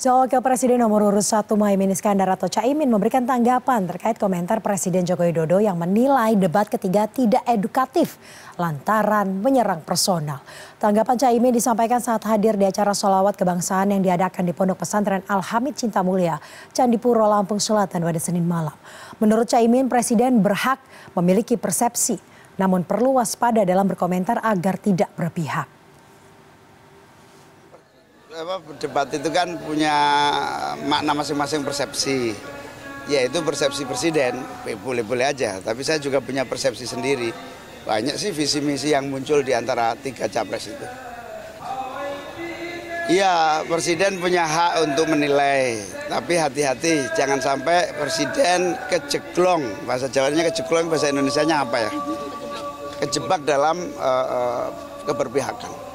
Soal Wakil Presiden nomor urut 1 Muhaimin Iskandar atau Caimin memberikan tanggapan terkait komentar Presiden Joko Widodo yang menilai debat ketiga tidak edukatif lantaran menyerang personal. Tanggapan Caimin disampaikan saat hadir di acara solawat kebangsaan yang diadakan di Pondok Pesantren Al-Hamid Cinta Mulia, Candipuro, Lampung Selatan pada Senin malam. Menurut Caimin, Presiden berhak memiliki persepsi, namun perlu waspada dalam berkomentar agar tidak berpihak debat itu kan punya makna masing-masing persepsi. Yaitu persepsi presiden boleh-boleh aja. Tapi saya juga punya persepsi sendiri. Banyak sih visi misi yang muncul di antara tiga capres itu. Iya, presiden punya hak untuk menilai, tapi hati-hati jangan sampai presiden kejeglong, bahasa Jawanya kejeglong, bahasa Indonesia-nya apa ya? Kejebak dalam uh, uh, keberpihakan.